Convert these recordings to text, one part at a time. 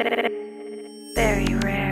Very rare.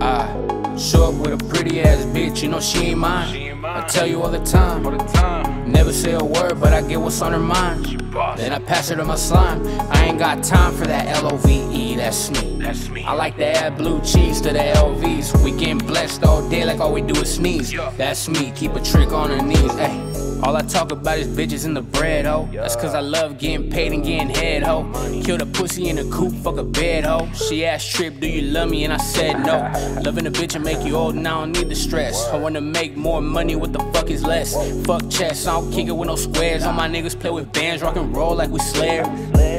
I show up with a pretty ass bitch, you know she ain't mine. I tell you all the time, all the time. never say a word, but I get what's on her mind. She boss. Then I pass her to my slime. I ain't got time for that L O V E, that's me. That's me. I like to add blue cheese to the LVs. We getting blessed all day like all we do is sneeze. Yeah. That's me, keep a trick on her knees. Ay. All I talk about is bitches and the bread, ho. That's cause I love getting paid and getting head, ho. Kill the pussy in a coupe, fuck a bed, ho. She asked Trip, do you love me? And I said no. Loving a bitch and make you old and I don't need the stress. I wanna make more money, what the fuck is less? Fuck chess, I don't kick it with no squares. All my niggas play with bands, rock and roll like we Slayer.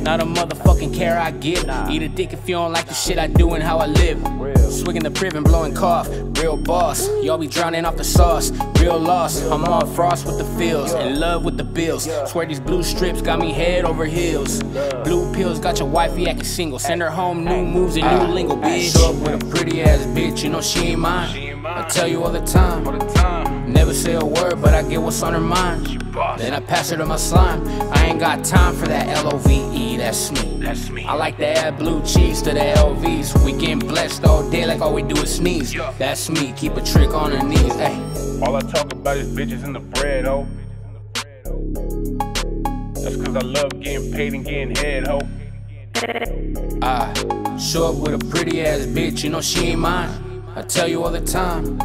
Not a motherfucking care I give. Eat a dick if you don't like the shit I do and how I live. Swigging the priv and blowing cough. Real boss. Y'all be drowning off the sauce. Real loss. I'm on frost with the feels. In love with the bills. Swear these blue strips got me head over heels. Blue pills got your wifey acting single. Send her home new moves and new lingo, bitch. Show up with a pretty ass bitch. You know she ain't mine. I tell you all the time. all the time. Never say a word, but I get what's on her mind. Then I pass her to my slime. I ain't got time for that L O V E, that's me. That's me. I like to add blue cheese to the LVs. We getting blessed all day like all we do is sneeze. Yeah. That's me, keep a trick on her knees. Ay. All I talk about is bitches and the bread, oh. That's cause I love getting paid and getting head, ho. I show up with a pretty ass bitch, you know she ain't mine. I tell you all the time.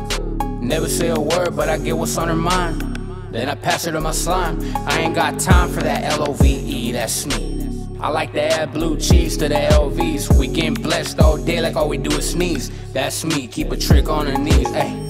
Never say a word, but I get what's on her mind. Then I pass her to my slime. I ain't got time for that L O V E, that's me. I like to add blue cheese to the LVs. We getting blessed all day like all we do is sneeze. That's me, keep a trick on her knees. Ay.